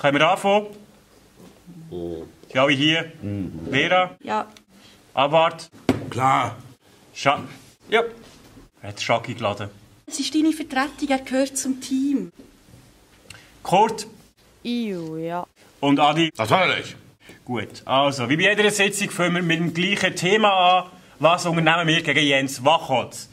Können wir anfangen? Oh. Ich glaube hier? Mhm. Vera? Ja, Abwart? Klar. Scha... Ja. Er hat Schaki geladen. es ist deine Vertretung, er gehört zum Team. Kurt Iu, ja. und Adi. Natürlich. Gut, also, wie bei jeder Sitzung fangen wir mit dem gleichen Thema an. Was unternehmen wir gegen Jens Wachholz?